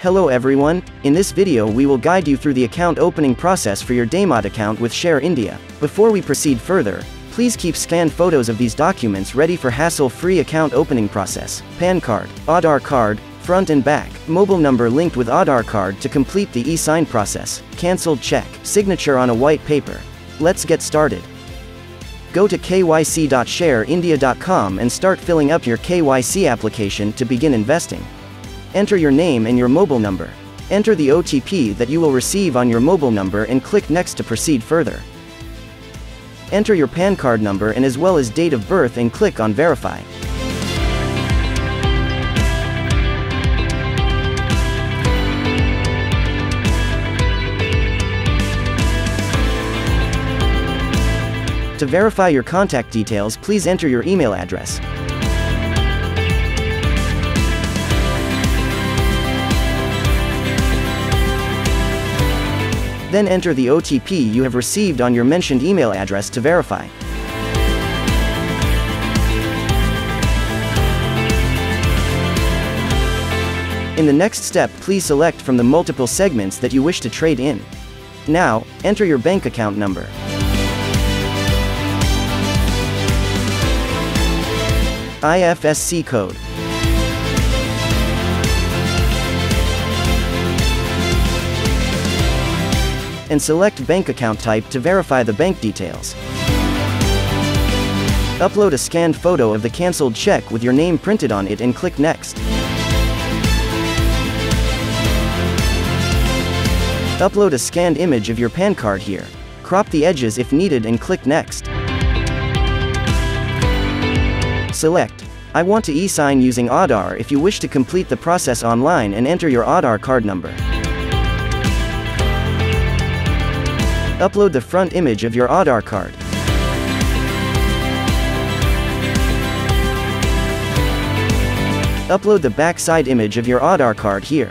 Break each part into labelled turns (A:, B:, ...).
A: Hello everyone, in this video we will guide you through the account opening process for your Demat account with Share India. Before we proceed further, please keep scanned photos of these documents ready for hassle-free account opening process. PAN card, Aadhaar card, front and back, mobile number linked with Aadhaar card to complete the e-sign process, cancelled check, signature on a white paper. Let's get started. Go to kyc.shareindia.com and start filling up your KYC application to begin investing. Enter your name and your mobile number. Enter the OTP that you will receive on your mobile number and click Next to proceed further. Enter your PAN card number and as well as date of birth and click on Verify. To verify your contact details please enter your email address. Then enter the OTP you have received on your mentioned email address to verify. In the next step please select from the multiple segments that you wish to trade in. Now, enter your bank account number. IFSC code. And select bank account type to verify the bank details. Upload a scanned photo of the cancelled check with your name printed on it and click Next. Upload a scanned image of your PAN card here. Crop the edges if needed and click Next. Select, I want to e-sign using Aadhaar if you wish to complete the process online and enter your Aadhaar card number. Upload the front image of your Aadhaar card. Upload the back side image of your Aadhaar card here.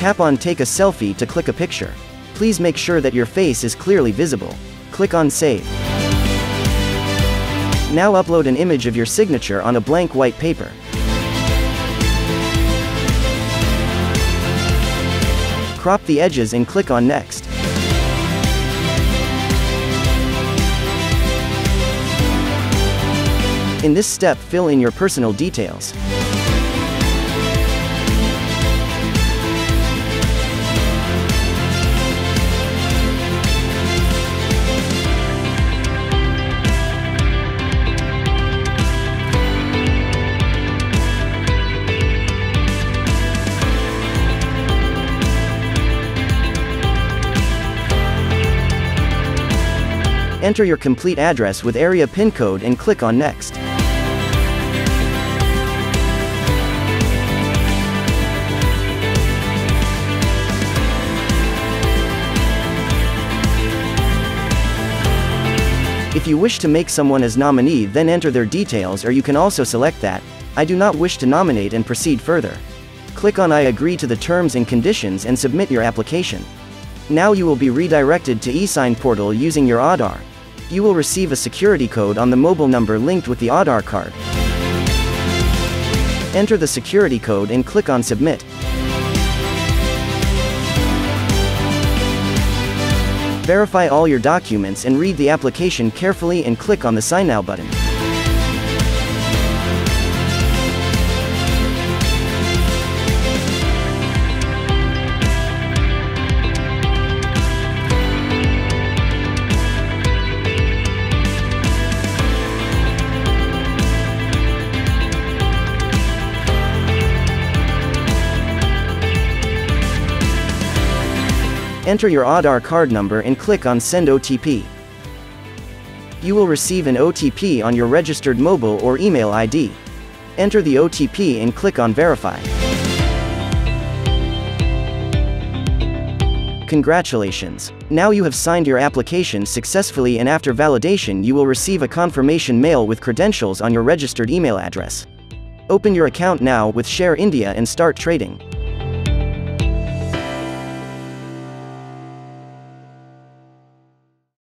A: Tap on Take a selfie to click a picture. Please make sure that your face is clearly visible. Click on Save. Now upload an image of your signature on a blank white paper. Crop the edges and click on Next. In this step fill in your personal details. Enter your complete address with area PIN code and click on Next. If you wish to make someone as nominee then enter their details or you can also select that, I do not wish to nominate and proceed further. Click on I agree to the terms and conditions and submit your application. Now you will be redirected to eSign portal using your Aadhaar. You will receive a security code on the mobile number linked with the Aadhaar card. Enter the security code and click on Submit. Verify all your documents and read the application carefully and click on the Sign Now button. Enter your Aadhaar card number and click on Send OTP. You will receive an OTP on your registered mobile or email ID. Enter the OTP and click on Verify. Congratulations! Now you have signed your application successfully and after validation you will receive a confirmation mail with credentials on your registered email address. Open your account now with Share India and start trading.